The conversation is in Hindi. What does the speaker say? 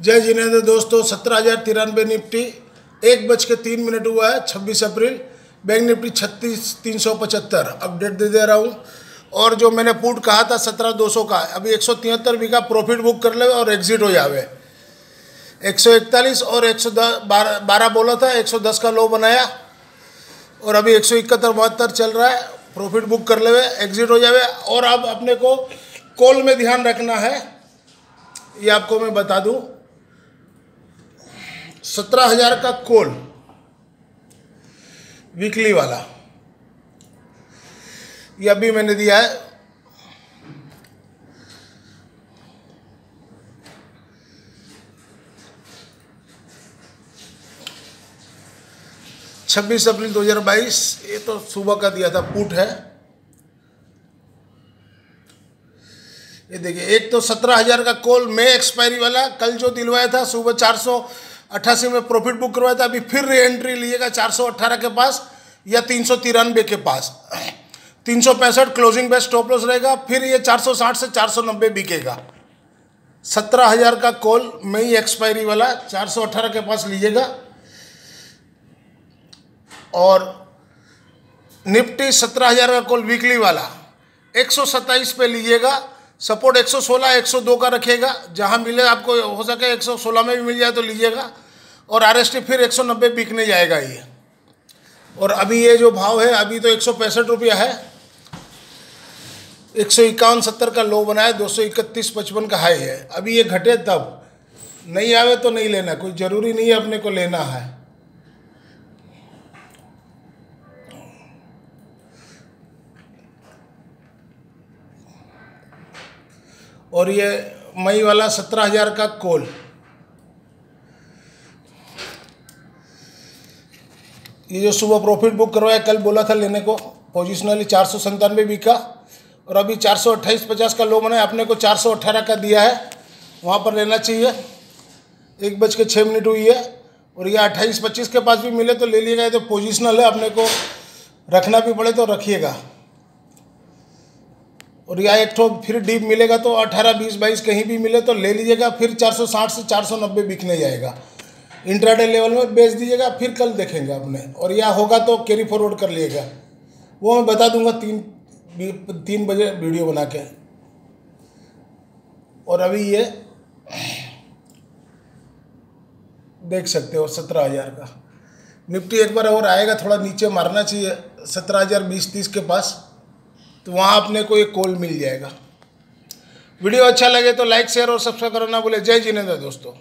जय जिनेन्द्र दोस्तों, सत्रह हज़ार तिरानवे निफ्टी एक बज के तीन मिनट हुआ है, छब्बीस अप्रैल। बैंक निफ्टी छत्तीस, तीन सौ पचहत्तर। अपडेट दे दे रहा हूँ। और जो मैंने पुट कहा था, सत्रह दो सौ का, अभी एक सौ तिहत्तर का प्रॉफिट बुक कर ले और एग्जिट हो जावे। एक सौ इकतालीस और एक सौ दस बारह बारह बोला था, एक सौ दस का लो बनाया। और अभी एक सौ इकहत्तर, बहत्तर चल रहा है प्रॉफिट बुक कर ले एग्जिट हो जावे। और अब अपने को कॉल में ध्यान रखना है। ये आपको मैं बता दूँ। सत्रह हज़ार का कोल, वीकली वाला। ये अभी मैंने दिया है। छब्बीस अप्रैल 2022 ये तो सुबह का दिया था पुट है। ये देखिए, एक तो सत्रह हज़ार का कोल, मे एक्सपायरी वाला, कल जो दिलवाया था, सुबह चार सौ अट्ठासी में प्रॉफिट बुक करवाया था, अभी फिर री एंट्री लिएगा चार के पास या तीन सौ तिरानवे के पास। तीन सौ पैंसठ क्लोजिंग बेस्ट स्टॉप लॉस रहेगा, फिर ये चार सौ साठ से चार सौ नब्बे बिकेगा। सत्रह हज़ार का कॉल मई एक्सपायरी वाला, चार सौ अट्ठारह के पास लीजिएगा। और निफ्टी सत्रह हज़ार का कॉल वीकली वाला, एक सौ सत्ताईस पे लीजिएगा सपोर्ट 116 102 का रखिएगा, जहाँ मिले आपको हो सके 116 में भी मिल जाए तो लीजिएगा। और आरएसटी फिर 190 बिकने जाएगा ये। और अभी ये जो भाव है, अभी तो एक सौ रुपया है। एक सौ इक्यावन सत्तर का लो बनाया, दो सौ इकतीस पचपन का हाई है। अभी ये घटे तब। नहीं आवे तो नहीं लेना, कोई ज़रूरी नहीं है अपने को लेना है। और ये मई वाला सत्रह हज़ार का कोल ये जो सुबह प्रॉफिट बुक करवाया, कल बोला था लेने को। पोजिशनली चार सौ संतानवे बिका और अभी चार सौ अट्ठाईस पचास का लो बनाया अपने को चार सौ अट्ठारह का दिया है। वहाँ पर लेना चाहिए। एक बज के छः मिनट हुई है और ये अट्ठाईस पच्चीस के पास भी मिले तो ले लिएगा तो पोजिशनल है अपने को रखना भी पड़े तो रखिएगा। और या एक तो फिर डीप मिलेगा तो अठारह, बीस, बाईस कहीं भी मिले तो ले लीजिएगा, फिर 460 से 490 बिकने जाएगा। इंट्राडे लेवल में बेच दीजिएगा, फिर कल देखेंगे अपने। और या होगा तो कैरी फॉरवर्ड कर लीजिएगा वो मैं बता दूँगा तीन तीन बजे वीडियो बना के। और अभी ये देख सकते हो, सत्रह हज़ार का। निफ्टी एक बार और आएगा, थोड़ा नीचे मारना चाहिए। सत्रह हज़ार बीस, तीस के पास तो वहाँ अपने को एक कॉल मिल जाएगा। वीडियो अच्छा लगे तो लाइक शेयर और सब्सक्राइब करना भूले। जय जिनेन्द्र दोस्तों।